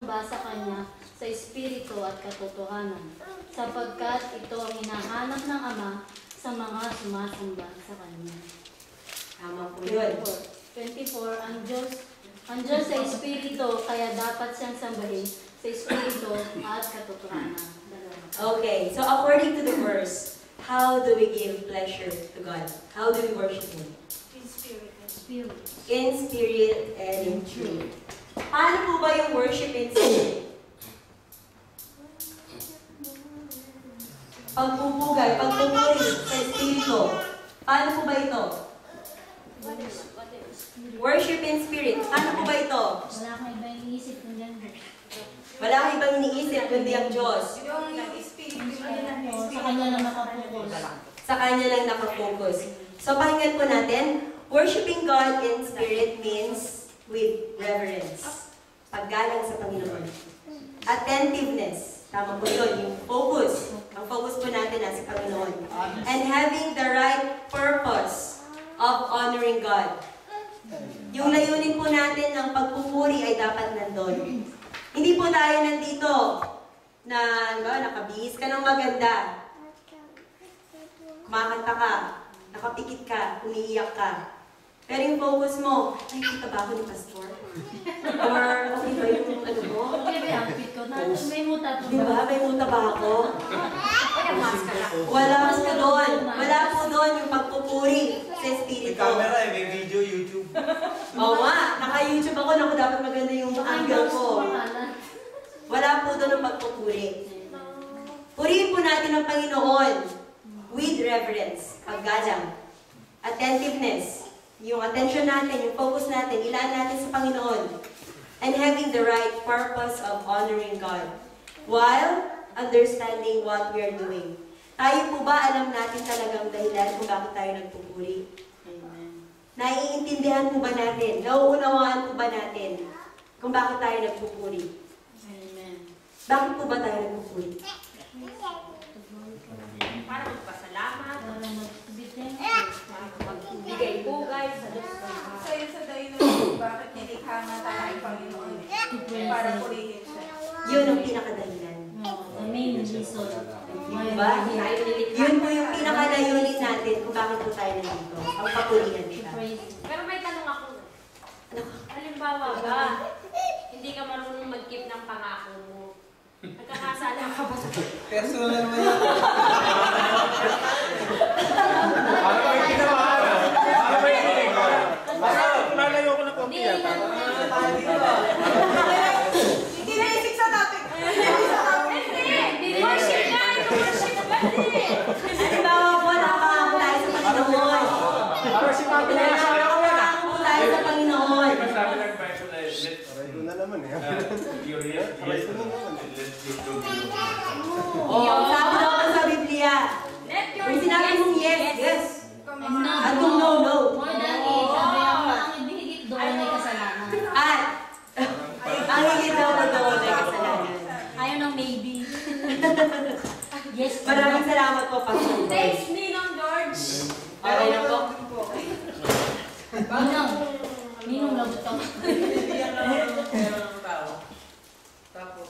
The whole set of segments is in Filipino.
ba sa Kanya sa Espiritu at katotohanan, sapagkat ito ang hinahanap ng Ama sa mga sumasamba sa Kanya. Tama po yun. 24. Ang Diyos, ang Diyos sa Espiritu, kaya dapat siyang sambahin sa Espiritu at katotohanan. Okay, so according to the verse, how do we give pleasure to God? How do we worship Him? In Spirit. Spirit. In spirit and in truth. Paano po ba yung worship in spirit? Pagpupugay, pagpupuri sa espiritu. Paano po ba ito? Worship in spirit. Paano po ba ito? Wala kang iba iniisip kundi ang Diyos. Wala kang ibang iniisip kundi ang Diyos. Sa Kanya na nakapokus. Sa Kanya lang nakafocus. So pakinggan po natin, worshiping God in spirit means with reverence. Paggalang sa Panginoon. Attentiveness. Tama po yun, yung focus. Ang focus po natin nasa Panginoon. And having the right purpose of honoring God. Yung layunin po natin ng pagpupuri ay dapat nandun. Hindi po tayo nandito na no, nakabihis ka ng maganda, kumakanta ka, nakapikit ka, umiiyak ka. Pero yung focus mo, nakikita ba ako ni Pastor? Or okay ba yung ano mo? Okay ba yung outfit ko? Na, may muta ba? May muta ba ako? Wala po doon. Wala po doon yung pagpupuri sa May Espiritu. camera eh, may video, YouTube. Oo nga, naka-YouTube ako. Naku, dapat maganda yung angle ko. Wala po doon ang pagpupuri. Purihin po natin ang Panginoon with reverence, paggalang, attentiveness, yung attention natin, yung focus natin, ilaan natin sa Panginoon, and having the right purpose of honoring God, while understanding what we are doing. Tayo po ba alam natin talagang dahilan kung bakit tayo nagpupuri? Naiintindihan po ba natin? Nauunawaan po ba natin kung bakit tayo nagpupuri? Amen. Bakit po ba tayo nagpupuri? Para magpasalamat, Para mag-bitin. para magbigay bugay sa Diyos. Isa yun sa dahilan kung bakit nilikha nga tayo ang Panginoon. Para purihin siya. Yun ang pinakadahilan. The main reason. why Diba? Yun po yung pinakalayunin natin kung bakit po tayo nandito. Ang papurihan siya. Pero may tanong ako. Ano? Halimbawa ba, hindi ka marunong mag-keep ng pangako mo. Nagkakasala ka ba? Personal naman yan. Ano ba yung ginawa? Ano ba yung ginawa? Basta, lalayo ko ng konti Hindi, yan. Hindi na isip sa topic. Hindi sa topic. Hindi! Worship nga! Ito worship ba din? Halimbawa po, nakapangako tayo sa Panginoon. Para si Mami na nasa ako yan ah. Po tayo sa Panginoon. Sabi ng Bible na let Aray ko na naman eh. Aray ko na naman. let you do you. Oo, sabi daw sa Biblia. Let your Kung sinabi mong yes, yes. No, At kung no, no. More than eight, sabi ang ang doon ay kasalanan. At, ang higit daw na doon ay kasalanan. Ayaw ng maybe. yes. Maraming salamat po, Pastor. Thanks, Ninong George! Okay na po. Ninong. Ninong lagot ka. Bibigyan ka lang ng pera ng tao. Tapos,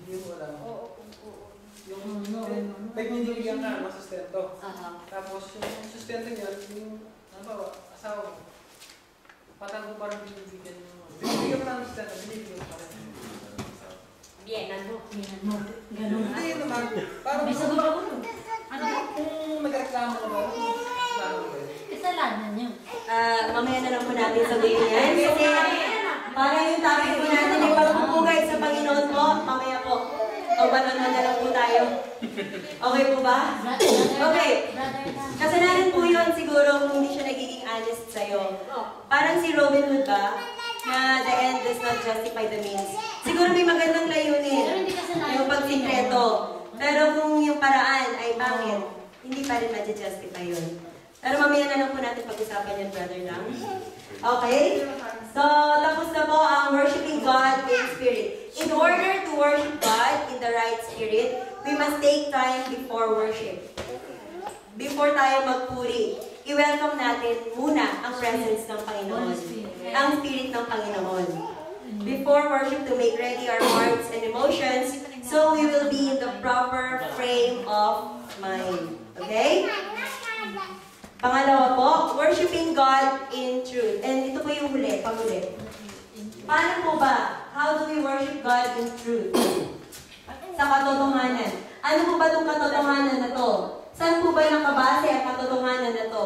hindi mo alam. Yung, No, no, no. pag binibigyan ka ng sustento, Aha. tapos yung sustento niya, yung, ano ba, asawa mo, patang mo parang binibigyan mo. Binibigyan mo ng sustento, binibigyan mo pa rin. Bien, ano? Yan mo. Ganun. Hindi naman. Parang May sagot ako. Ano kung nagreklamo ka ba? Ka? Kasalanan niyo. Ah, mamaya na lang po natin sabihin yan. Kasi, para yung topic po natin ay pagpupugay sa Panginoon po. Mamaya po. O, banon na lang po tayo. Okay po ba? Okay. Kasalanan po yun siguro kung hindi siya nagiging honest sa'yo. Parang si Robin Hood ba? Na the end does not justify the means. Siguro may magandang layunin. Yung pagsikreto. Pero kung yung paraan ay pangit, hindi pa rin ma-justify yun. Pero mamaya na lang po natin pag-usapan yan, brother lang. Okay? So, tapos na po ang worshiping God in spirit. In order the right spirit, we must take time before worship. Before tayo magpuri, i-welcome natin muna ang presence ng Panginoon. Ang Spirit ng Panginoon. before worship to make ready our hearts and emotions so we will be in the proper frame of mind. Okay? Pangalawa po, worshiping God in truth. And ito po yung huli, panghuli. Paano po ba? How do we worship God in truth? Sa katotohanan. Ano po ba itong katotohanan na to? Saan po ba nakabase ang katotohanan na to?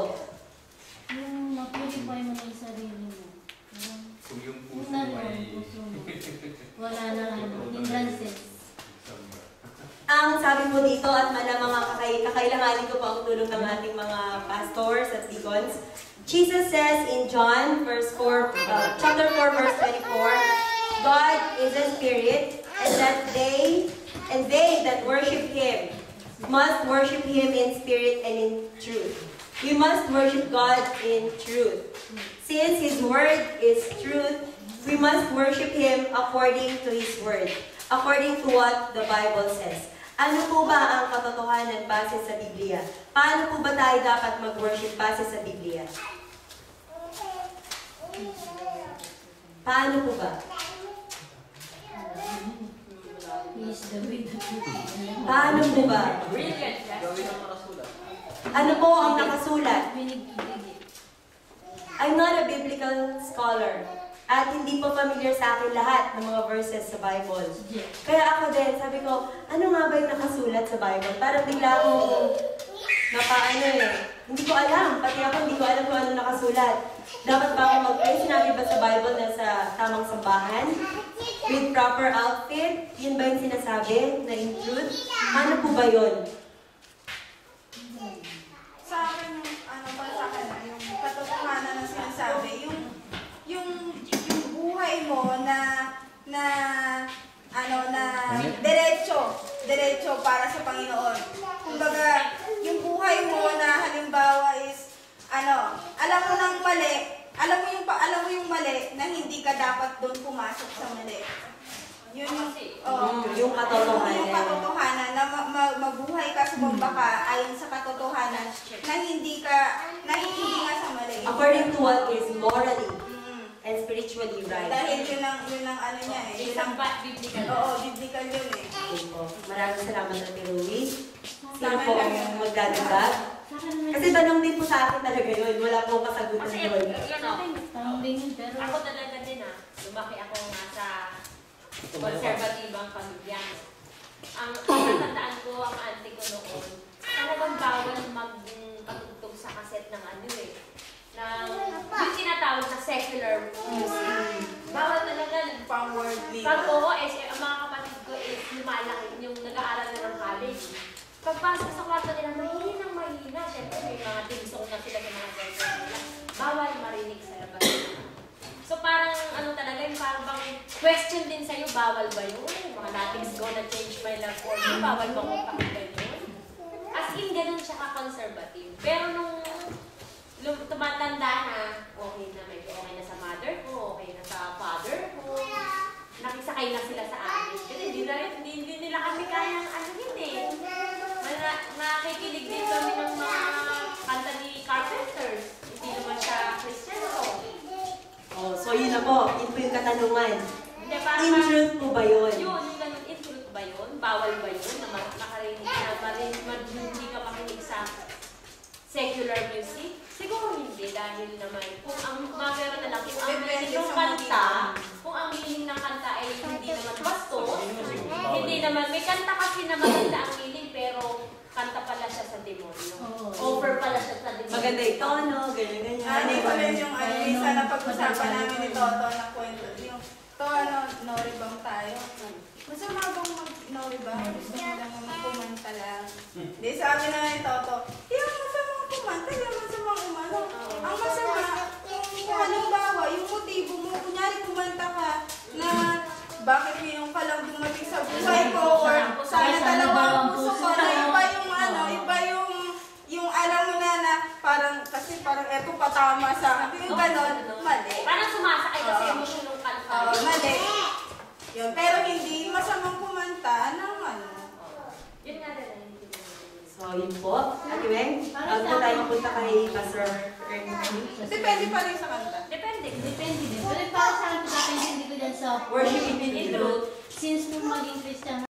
Yung ma-purify mo na yung sarili mo. Yung Kung yung puso mo. Wala na ano, hindrances. Ang sabi po dito at malamang ang kakay kakailanganin ko po ang tulong ng ating mga pastors at deacons. Jesus says in John verse 4, uh, chapter 4 verse 24, God is a spirit and that they and they that worship him must worship him in spirit and in truth. We must worship God in truth. Since his word is truth, we must worship him according to his word, according to what the Bible says. Ano po ba ang katotohanan base sa Biblia? Paano po ba tayo dapat mag-worship base sa Biblia? Paano po ba? Is the way, truth, and the life. Paano po ba? Brilliant, yes. Gawin ang nakasulat. Ano po ang nakasulat? I'm not a biblical scholar. At hindi po familiar sa akin lahat ng mga verses sa Bible. Kaya ako din, sabi ko, ano nga ba yung nakasulat sa Bible? Parang bigla akong napaano eh. Hindi ko alam. Pati ako hindi ko alam kung ano nakasulat. Dapat ba ako mag-pray? Sinabi ba sa Bible na sa tamang sambahan? With proper outfit? Yun ba yung sinasabi na in truth? Ano po ba yun? Sa akin, yung ano pa sa akin, yung katotohanan na sinasabi, yung, yung, yung buhay mo na, na, ano, na diretso, diretso para sa Panginoon. Kumbaga, yung buhay mo na halimbawa is, ano, alam mo ng mali, alam mo yung, pa- alam mo yung mali na hindi ka dapat doon pumasok sa mali. Yun yung. Mm, yung katotohanan. Yung katotohanan na ma- ma- mabuhay ka, sumamba ka ayon sa katotohanan na hindi ka, na hindi nga sa mali. According to what is morally Mm. and spiritually right. Dahil yun ang, yun ang ano niya eh. Yun ang, biblical. oo, biblical yun eh. Maraming salamat Ate Rui. Sino po ang yun. Kasi tanong din po sa akin talaga yun. Wala po kasagutan Kasi, yun. yun o, tanong din yun, pero ako talaga din ah, lumaki ako nga sa konservatibang pamilya. Ang natandaan ko, ang auntie ko noon, talagang bawal magpatugtog sa kaset ng ano eh. Ng, yung tinatawag na secular music. Bawal talaga. Pang worldly. Pag oo, eh, si- ang mga kapatid ko is lumalaki, yung nag-aaral na ng college. Pagpasok sa kwarto nila, mahinang mahina. Siyempre, may mga tinsong na sila ng mga girlfriend nila. Bawal marinig sa labas. So parang ano talaga, yung parang bang question din sa'yo, bawal ba yun? Mga nothing's gonna change my love for you, bawal ba kong pakinggan? As in, ganun siya ka-conservative. Pero nung tumatanda na, okay na, medyo okay na sa mother ko, okay na sa father ko, nakisakay na sila sa amin. Kasi hindi, na rin, hindi, hindi nila kami kayang ano. Na, nakikinig din kami ng mga kanta ni Carpenters. Hindi naman siya Christian rock. Oh, so yun na po. Yun po yung katanungan. Hindi, parang In truth po ba yun? yun, yung ganun, in truth ba yun? Bawal ba yun? Na ma- makarinig na marinig, ma- hindi ka makinig sa secular music? Siguro hindi dahil naman kung ang mga na lang, kung ang Depende meaning ng sa kanta, ang meaning ng kanta ay hindi naman bastos, hindi naman, may kanta kasi na maganda ang meaning pero kanta pala siya sa demonyo. Over pala siya sa demonyo. Maganda yung tono, ganyan-ganyan. Ano ko rin yung ano, minsan na pag-usapan namin ni Toto na kwento. Yung, to ano, no ribang tayo. Masama bang mag no ribang? Gusto mo lang naman kumanta lang. Di sabi na ni Toto, yung masamang kumanta, yung masamang umano. Ang masama, kung kung halimbawa, yung motibo mo, kunyari kumanta ka na bakit ngayon ka lang dumating sa buhay ko or sana dalawa ang puso ko na iba yung ano, iba yung yung alam mo na na parang kasi parang eto patama sa akin. Yung ganon, mali. Parang sumasakay kasi Oo. emosyon ng kanta. Oo, mali. Yun. Pero hindi masamang kumanta ng ano. Yun nga din, So yun po. Ate Weng, bago po tayo mapunta kay Pastor Ernie. Depende pa rin sa kanta. Depende. Depende din. Pero para sa akin, depende hindi ko dyan sa Worshiping in truth. Since nung maging Christian